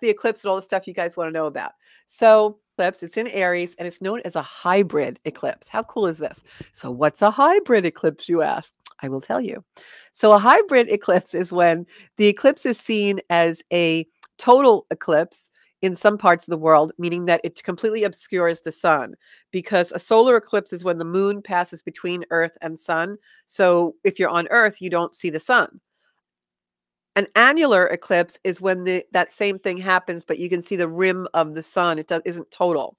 the eclipse and all the stuff you guys want to know about. So, eclipse, it's in Aries and it's known as a hybrid eclipse. How cool is this? So, what's a hybrid eclipse, you ask? I will tell you. So, a hybrid eclipse is when the eclipse is seen as a total eclipse in some parts of the world, meaning that it completely obscures the sun. Because a solar eclipse is when the moon passes between Earth and sun. So, if you're on Earth, you don't see the sun. An annular eclipse is when the that same thing happens, but you can see the rim of the sun. It does, isn't total.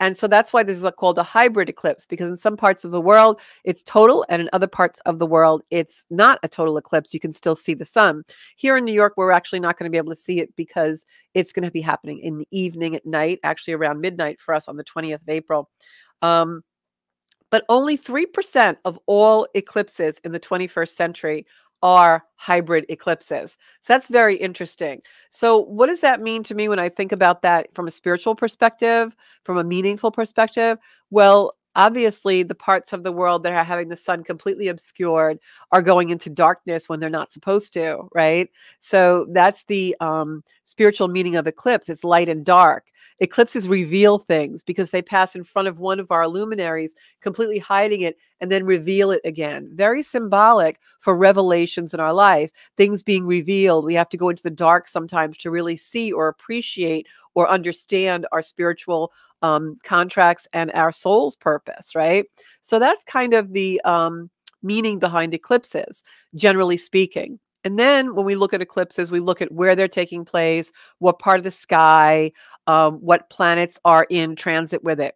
And so that's why this is called a hybrid eclipse, because in some parts of the world it's total, and in other parts of the world it's not a total eclipse. You can still see the sun. Here in New York, we're actually not going to be able to see it because it's going to be happening in the evening at night, actually around midnight for us on the 20th of April. Um, but only 3% of all eclipses in the 21st century are hybrid eclipses. So that's very interesting. So, what does that mean to me when I think about that from a spiritual perspective, from a meaningful perspective? Well, obviously, the parts of the world that are having the sun completely obscured are going into darkness when they're not supposed to, right? So, that's the um, spiritual meaning of eclipse it's light and dark. Eclipses reveal things because they pass in front of one of our luminaries, completely hiding it, and then reveal it again. Very symbolic for revelations in our life, things being revealed. We have to go into the dark sometimes to really see or appreciate or understand our spiritual um, contracts and our soul's purpose, right? So that's kind of the um, meaning behind eclipses, generally speaking. And then when we look at eclipses, we look at where they're taking place, what part of the sky, um, what planets are in transit with it.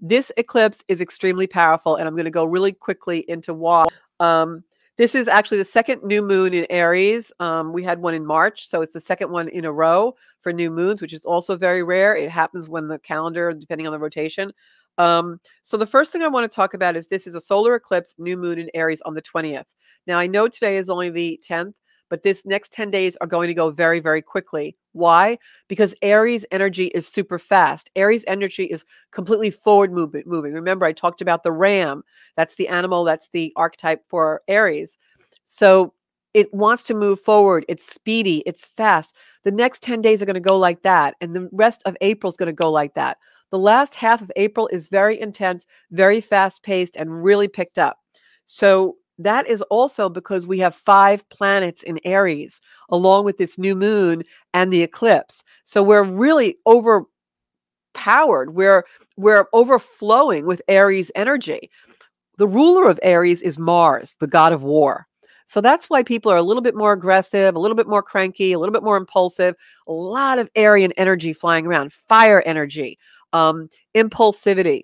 This eclipse is extremely powerful, and I'm going to go really quickly into why. Um, this is actually the second new moon in Aries. Um, we had one in March, so it's the second one in a row for new moons, which is also very rare. It happens when the calendar, depending on the rotation. Um, so the first thing I want to talk about is this is a solar eclipse, new moon in Aries on the 20th. Now I know today is only the 10th, but this next 10 days are going to go very, very quickly. Why? Because Aries energy is super fast. Aries energy is completely forward moving. Remember, I talked about the ram. That's the animal, that's the archetype for Aries. So it wants to move forward. It's speedy, it's fast. The next 10 days are going to go like that. And the rest of April is going to go like that. The last half of April is very intense, very fast paced, and really picked up. So that is also because we have five planets in Aries, along with this new moon and the eclipse. So we're really overpowered. We're we're overflowing with Aries energy. The ruler of Aries is Mars, the god of war. So that's why people are a little bit more aggressive, a little bit more cranky, a little bit more impulsive, a lot of Aryan energy flying around, fire energy, um, impulsivity.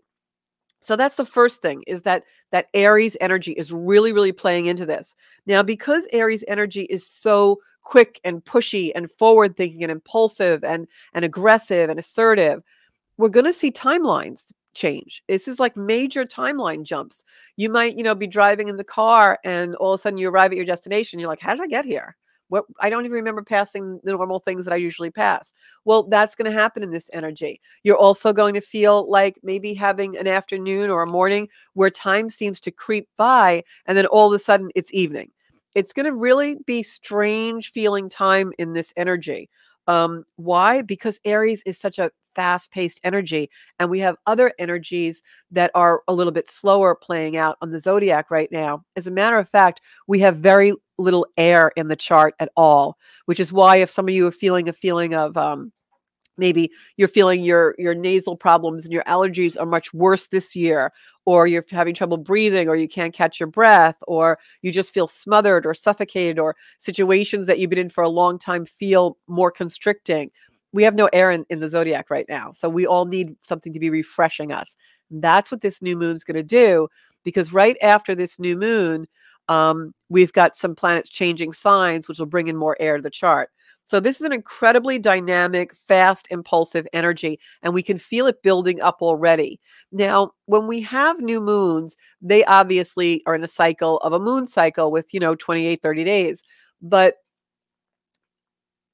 So that's the first thing is that that Aries energy is really really playing into this. Now because Aries energy is so quick and pushy and forward thinking and impulsive and and aggressive and assertive, we're going to see timelines change. This is like major timeline jumps. You might, you know, be driving in the car and all of a sudden you arrive at your destination. You're like, how did I get here? What I don't even remember passing the normal things that I usually pass. Well, that's going to happen in this energy. You're also going to feel like maybe having an afternoon or a morning where time seems to creep by and then all of a sudden it's evening. It's going to really be strange feeling time in this energy. Um, why? Because Aries is such a fast paced energy. And we have other energies that are a little bit slower playing out on the zodiac right now. As a matter of fact, we have very little air in the chart at all, which is why if some of you are feeling a feeling of, um, maybe you're feeling your your nasal problems and your allergies are much worse this year or you're having trouble breathing or you can't catch your breath or you just feel smothered or suffocated or situations that you've been in for a long time feel more constricting we have no air in, in the zodiac right now. So we all need something to be refreshing us. that's what this new moon is going to do because right after this new moon, um, we've got some planets changing signs, which will bring in more air to the chart. So this is an incredibly dynamic, fast, impulsive energy, and we can feel it building up already. Now, when we have new moons, they obviously are in a cycle of a moon cycle with, you know, 28, 30 days. But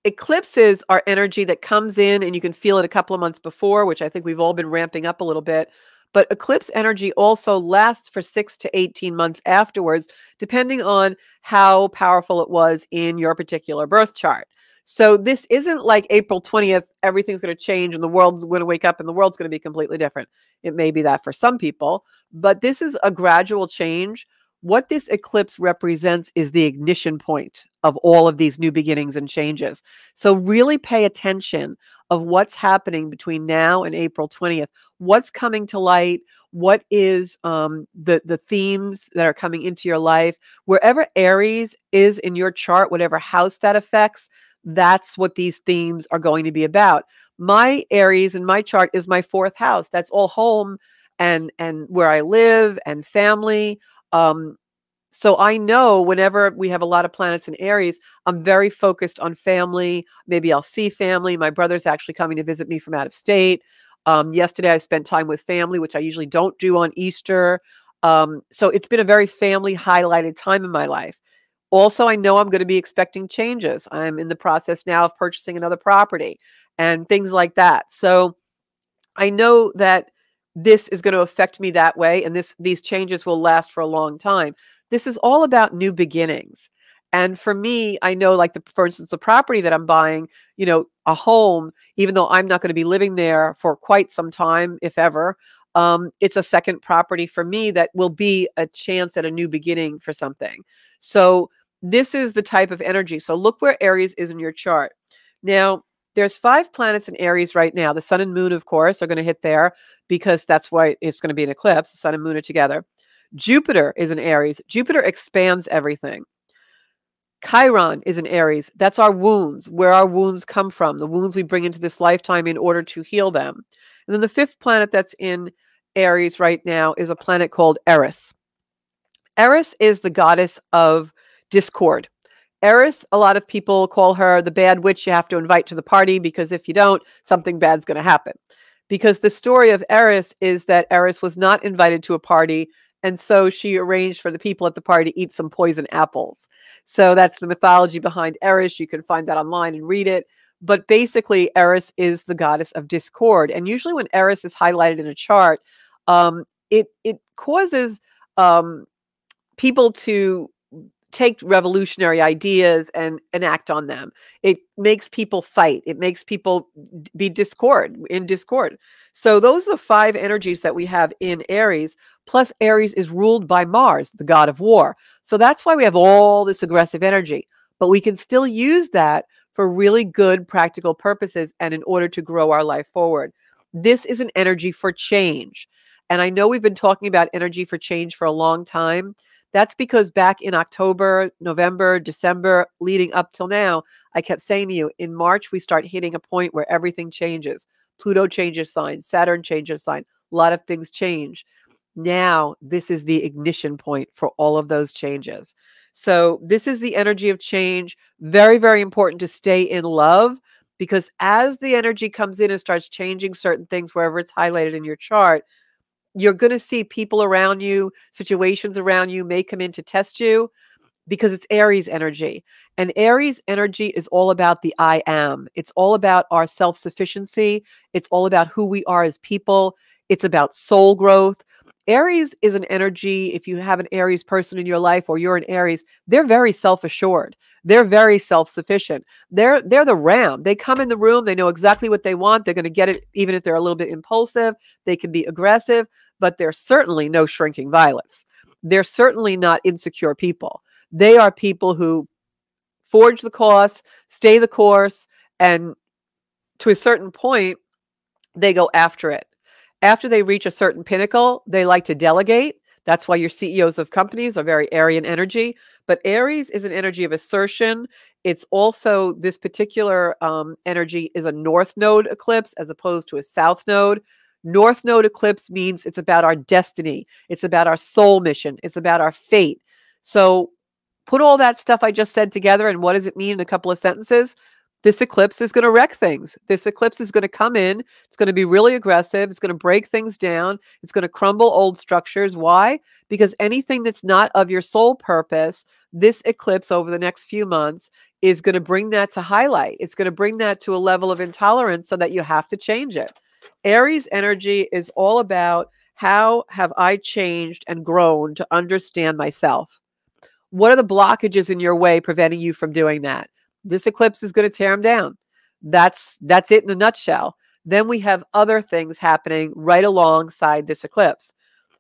eclipses are energy that comes in and you can feel it a couple of months before, which I think we've all been ramping up a little bit. But eclipse energy also lasts for six to 18 months afterwards, depending on how powerful it was in your particular birth chart. So this isn't like April 20th, everything's going to change and the world's going to wake up and the world's going to be completely different. It may be that for some people, but this is a gradual change. What this eclipse represents is the ignition point of all of these new beginnings and changes. So really pay attention of what's happening between now and April 20th. What's coming to light? What is um, the the themes that are coming into your life? Wherever Aries is in your chart, whatever house that affects, that's what these themes are going to be about. My Aries in my chart is my fourth house. That's all home and and where I live and family. Um, so I know whenever we have a lot of planets in Aries, I'm very focused on family. Maybe I'll see family. My brother's actually coming to visit me from out of state. Um, yesterday, I spent time with family, which I usually don't do on Easter. Um, so it's been a very family highlighted time in my life. Also, I know I'm going to be expecting changes. I'm in the process now of purchasing another property and things like that. So I know that this is going to affect me that way and this these changes will last for a long time. This is all about new beginnings. And for me, I know like the for instance the property that I'm buying, you know, a home, even though I'm not going to be living there for quite some time if ever, um, it's a second property for me that will be a chance at a new beginning for something. So this is the type of energy. So look where Aries is in your chart. Now, there's five planets in Aries right now. The sun and moon, of course, are going to hit there because that's why it's going to be an eclipse. The sun and moon are together. Jupiter is in Aries. Jupiter expands everything. Chiron is in Aries. That's our wounds, where our wounds come from, the wounds we bring into this lifetime in order to heal them. And then the fifth planet that's in Aries right now is a planet called Eris. Eris is the goddess of discord. Eris, a lot of people call her the bad witch you have to invite to the party because if you don't, something bad's going to happen. Because the story of Eris is that Eris was not invited to a party, and so she arranged for the people at the party to eat some poison apples. So that's the mythology behind Eris. You can find that online and read it. But basically, Eris is the goddess of discord. And usually, when Eris is highlighted in a chart, um, it it causes um, people to take revolutionary ideas and enact on them. It makes people fight. It makes people be discord in discord. So those are the five energies that we have in Aries. Plus Aries is ruled by Mars, the god of war. So that's why we have all this aggressive energy. But we can still use that for really good practical purposes and in order to grow our life forward. This is an energy for change. And I know we've been talking about energy for change for a long time. That's because back in October, November, December, leading up till now, I kept saying to you, in March, we start hitting a point where everything changes. Pluto changes sign, Saturn changes sign, a lot of things change. Now, this is the ignition point for all of those changes. So, this is the energy of change. Very, very important to stay in love because as the energy comes in and starts changing certain things wherever it's highlighted in your chart, you're going to see people around you, situations around you may come in to test you because it's Aries energy. And Aries energy is all about the I am. It's all about our self sufficiency. It's all about who we are as people. It's about soul growth. Aries is an energy. If you have an Aries person in your life or you're an Aries, they're very self-assured. They're very self-sufficient. They're they're the ram. They come in the room, they know exactly what they want. They're going to get it even if they're a little bit impulsive. They can be aggressive, but they're certainly no shrinking violets. They're certainly not insecure people. They are people who forge the course, stay the course, and to a certain point, they go after it after they reach a certain pinnacle, they like to delegate. That's why your CEOs of companies are very Arian energy. But Aries is an energy of assertion. It's also this particular um, energy is a north node eclipse as opposed to a south node. North node eclipse means it's about our destiny, it's about our soul mission, it's about our fate. So put all that stuff I just said together and what does it mean in a couple of sentences? This eclipse is going to wreck things. This eclipse is going to come in. It's going to be really aggressive. It's going to break things down. It's going to crumble old structures. Why? Because anything that's not of your soul purpose, this eclipse over the next few months is going to bring that to highlight. It's going to bring that to a level of intolerance so that you have to change it. Aries energy is all about how have I changed and grown to understand myself? What are the blockages in your way preventing you from doing that? This eclipse is going to tear them down. That's that's it in a nutshell. Then we have other things happening right alongside this eclipse.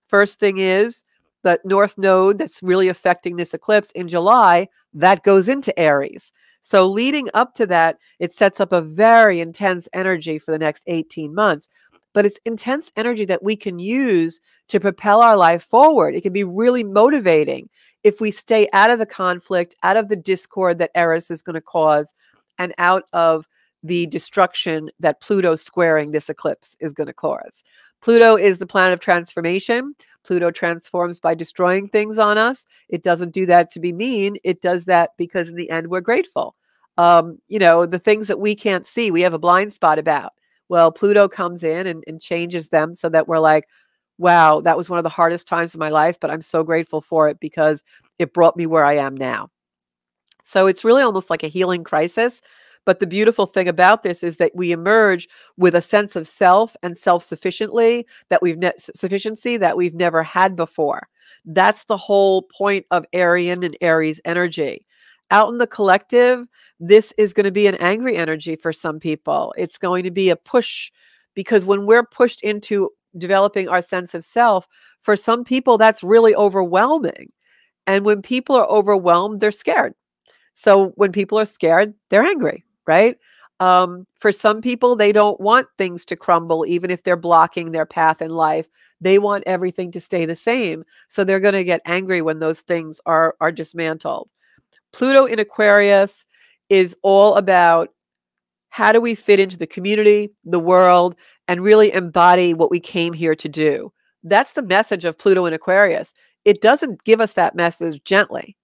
First thing is the north node that's really affecting this eclipse in July, that goes into Aries. So leading up to that, it sets up a very intense energy for the next 18 months. But it's intense energy that we can use to propel our life forward. It can be really motivating if we stay out of the conflict, out of the discord that Eris is going to cause, and out of the destruction that Pluto squaring this eclipse is going to cause. Pluto is the planet of transformation. Pluto transforms by destroying things on us. It doesn't do that to be mean. It does that because in the end we're grateful. Um, you know, the things that we can't see, we have a blind spot about. Well, Pluto comes in and, and changes them so that we're like, wow, that was one of the hardest times of my life, but I'm so grateful for it because it brought me where I am now. So it's really almost like a healing crisis but the beautiful thing about this is that we emerge with a sense of self and self-sufficiently that we've ne- sufficiency that we've never had before. That's the whole point of Arian and Aries energy. Out in the collective, this is going to be an angry energy for some people. It's going to be a push because when we're pushed into developing our sense of self, for some people, that's really overwhelming. And when people are overwhelmed, they're scared. So when people are scared, they're angry right? Um, for some people, they don't want things to crumble, even if they're blocking their path in life. They want everything to stay the same. So they're going to get angry when those things are, are dismantled. Pluto in Aquarius is all about how do we fit into the community, the world, and really embody what we came here to do. That's the message of Pluto in Aquarius. It doesn't give us that message gently.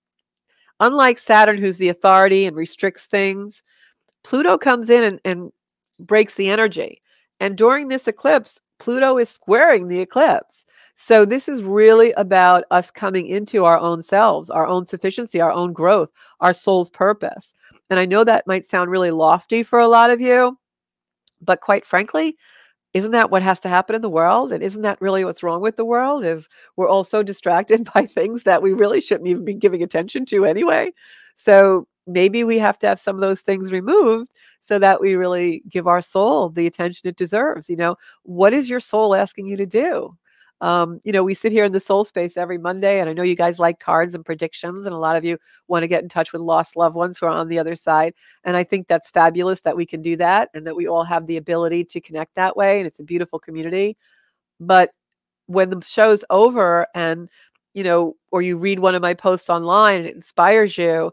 Unlike Saturn, who's the authority and restricts things, Pluto comes in and, and breaks the energy. And during this eclipse, Pluto is squaring the eclipse. So this is really about us coming into our own selves, our own sufficiency, our own growth, our soul's purpose. And I know that might sound really lofty for a lot of you, but quite frankly, isn't that what has to happen in the world? And isn't that really what's wrong with the world? Is we're all so distracted by things that we really shouldn't even be giving attention to anyway. So maybe we have to have some of those things removed so that we really give our soul the attention it deserves you know what is your soul asking you to do um, you know we sit here in the soul space every monday and i know you guys like cards and predictions and a lot of you want to get in touch with lost loved ones who are on the other side and i think that's fabulous that we can do that and that we all have the ability to connect that way and it's a beautiful community. But when the show's over and you know or you read one of my posts online and it inspires you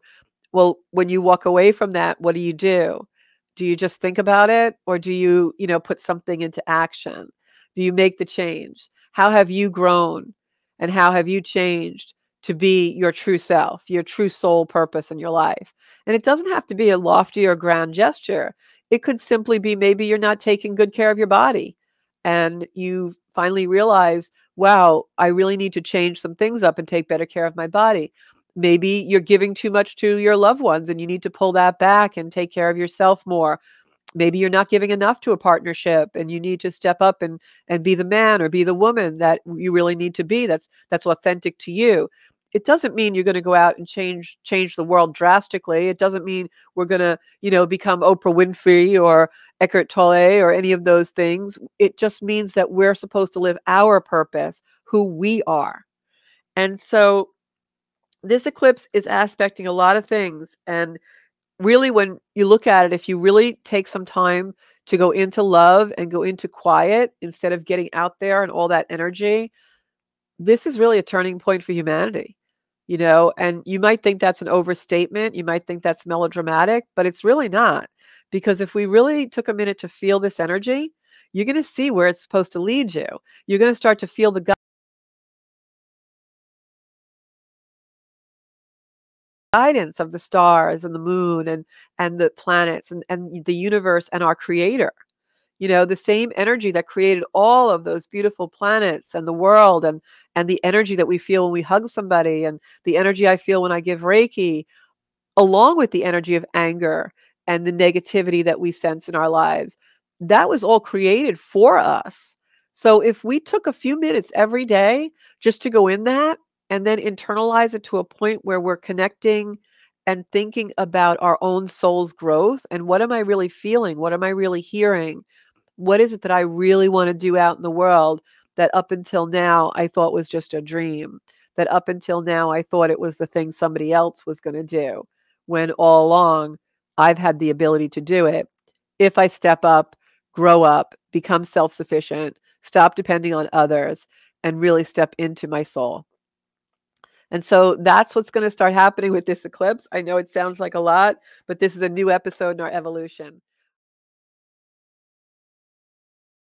well when you walk away from that what do you do? Do you just think about it or do you you know put something into action? Do you make the change how have you grown and how have you changed to be your true self your true soul purpose in your life? And it doesn't have to be a lofty or grand gesture. It could simply be maybe you're not taking good care of your body and you finally realize wow i really need to change some things up and take better care of my body. Maybe you're giving too much to your loved ones and you need to pull that back and take care of yourself more maybe you're not giving enough to a partnership and you need to step up and and be the man or be the woman that you really need to be that's that's authentic to you. It doesn't mean you're going to go out and change change the world drastically. It doesn't mean we're going to you know become oprah winfrey or eckhart tolle or any of those things. It just means that we're supposed to live our purpose who we are. And so this eclipse is aspecting a lot of things. And really, when you look at it, if you really take some time to go into love and go into quiet instead of getting out there and all that energy, this is really a turning point for humanity. You know, and you might think that's an overstatement. You might think that's melodramatic, but it's really not. Because if we really took a minute to feel this energy, you're going to see where it's supposed to lead you. You're going to start to feel the guidance of the stars and the moon and and the planets and, and the universe and our creator. You know the same energy that created all of those beautiful planets and the world and and the energy that we feel when we hug somebody and the energy i feel when i give reiki along with the energy of anger and the negativity that we sense in our lives that was all created for us. So if we took a few minutes every day just to go in that and then internalize it to a point where we're connecting and thinking about our own soul's growth and what am I really feeling? What am I really hearing? What is it that I really want to do out in the world that up until now I thought was just a dream? That up until now I thought it was the thing somebody else was going to do, when all along I've had the ability to do it. If I step up, grow up, become self sufficient, stop depending on others, and really step into my soul. And so that's what's going to start happening with this eclipse. I know it sounds like a lot, but this is a new episode in our evolution.